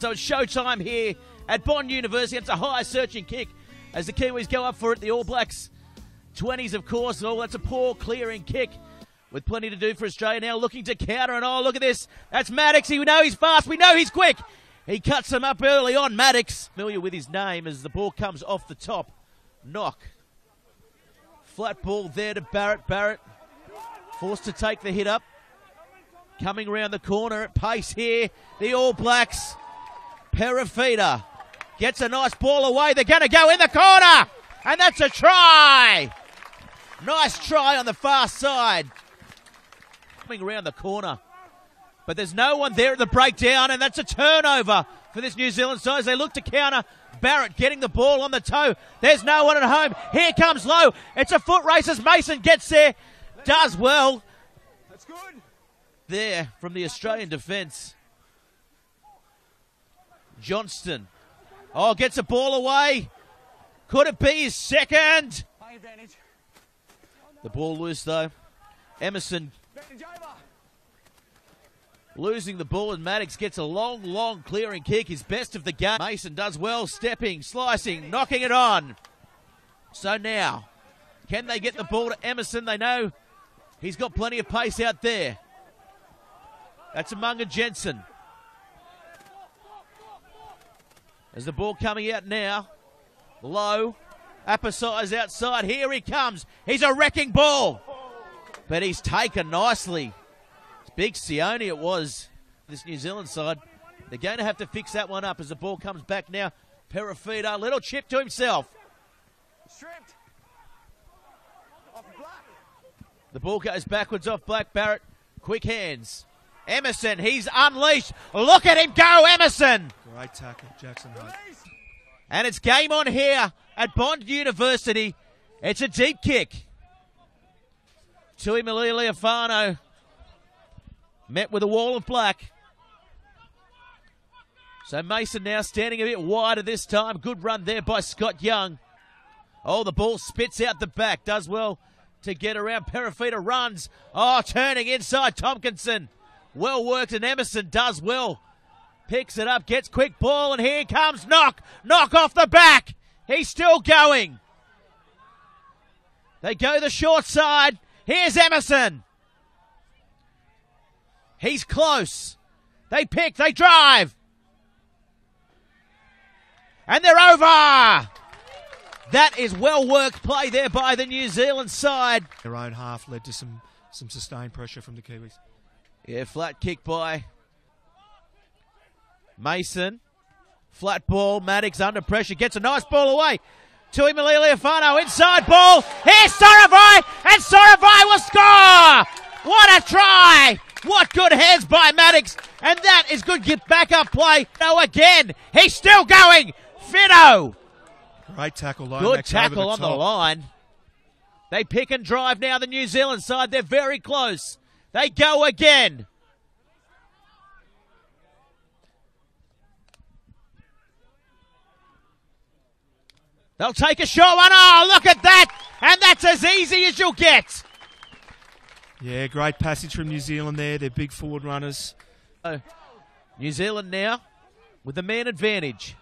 So it's showtime here at Bond University. It's a high searching kick as the Kiwis go up for it. The All Blacks 20s, of course. Oh, that's a poor clearing kick with plenty to do for Australia now, looking to counter. And oh, look at this. That's Maddocks. We know he's fast. We know he's quick. He cuts him up early on. Maddocks, familiar with his name as the ball comes off the top. Knock. Flat ball there to Barrett. Barrett forced to take the hit up. Coming around the corner at pace here. The All Blacks. Perofeta gets a nice ball away. They're going to go in the corner. And that's a try. Nice try on the far side. Coming around the corner. But there's no one there at the breakdown, and that's a turnover for this New Zealand side as they look to counter. Barrett getting the ball on the toe. There's no one at home. Here comes Low. It's a foot race as Mason gets there. Does well. That's good. There from the Australian defence. Johnston. Oh, gets a ball away. Could it be his second? The ball loose though. Emerson losing the ball, and Maddocks gets a long, long clearing kick. His best of the game. Mason does well, stepping, slicing, knocking it on. So now, can they get the ball to Emerson? They know he's got plenty of pace out there. That's Amunga Jensen. As the ball coming out now, low, Apasize outside. Here he comes. He's a wrecking ball, but he's taken nicely. Big Sione it was, this New Zealand side. They're going to have to fix that one up as the ball comes back now. Perofeta, little chip to himself. The ball goes backwards off Black Barrett. Quick hands. Emerson, he's unleashed. Look at him go, Emerson. Great tackle, Jackson Hunt. And it's game on here at Bond University. It's a deep kick. Tui Maliliafano met with a wall of black. So Mason now standing a bit wider this time. Good run there by Scott Young. Oh, the ball spits out the back. Does well to get around. Perofeta runs. Oh, turning inside Tompkinson. Well worked, and Emerson does well. Picks it up, gets quick ball, and here comes Knock. Knock off the back. He's still going. They go the short side. Here's Emerson. He's close. They pick, they drive. And they're over. That is well worked play there by the New Zealand side. Their own half led to some, some sustained pressure from the Kiwis. Yeah, flat kick by Mason. Flat ball. Maddocks under pressure. Gets a nice ball away. Tui Maliliafano inside ball. Here's Soravai. And Soravai will score. What a try. What good hands by Maddocks. And that is good get back up play. No, again. He's still going. Fido. Great tackle, Lomax. Good tackle on the line. They pick and drive now, the New Zealand side. They're very close. They go again. They'll take a short one. Oh, look at that. And that's as easy as you'll get. Yeah, great passage from New Zealand there. They're big forward runners. New Zealand now with the man advantage.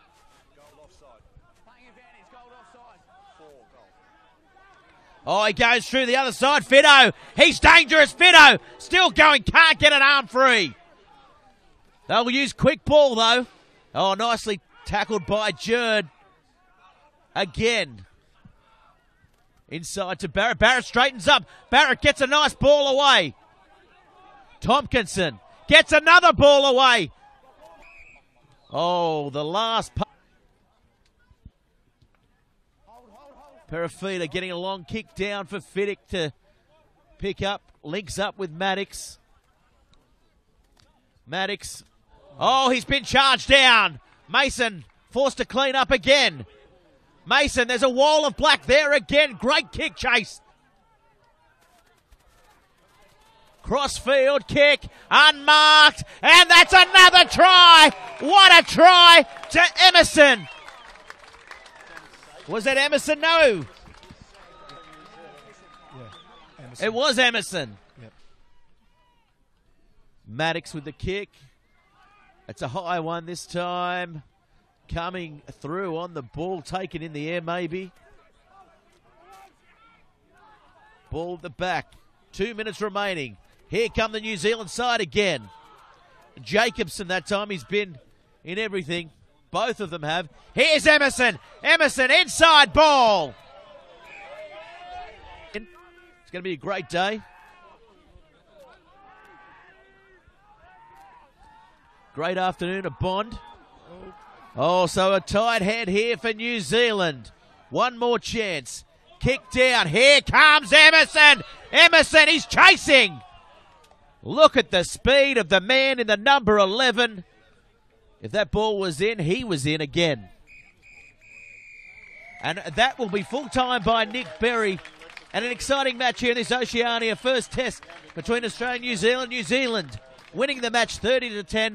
Oh, he goes through the other side. Fido. He's dangerous. Fido. Still going. Can't get an arm free. They'll use quick ball, though. Oh, nicely tackled by Jerd. Again. Inside to Barrett. Barrett straightens up. Barrett gets a nice ball away. Tompkinson gets another ball away. Oh, the last. Perofeta getting a long kick down for Fiddick to pick up. Links up with Maddocks. Maddocks. Oh, he's been charged down. Mason forced to clean up again. Mason, there's a wall of black there again. Great kick chase. Crossfield kick, unmarked, and that's another try. What a try to Emerson. Was that Emerson? No. Yeah, Emerson. It was Emerson. Yep. Maddocks with the kick. It's a high one this time. Coming through on the ball, taken in the air, maybe. Ball at the back. Two minutes remaining. Here come the New Zealand side again. Jacobson, that time he's been in everything. Both of them have. Here's Emerson. Emerson inside ball. It's going to be a great day. Great afternoon at Bond. Oh, so a tight head here for New Zealand. One more chance. Kick down. Here comes Emerson. Emerson, he's chasing. Look at the speed of the man in the number 11. If that ball was in, he was in again. And that will be full time by Nick Berry. And an exciting match here in this Oceania first test between Australia and New Zealand. New Zealand winning the match 30 to 10.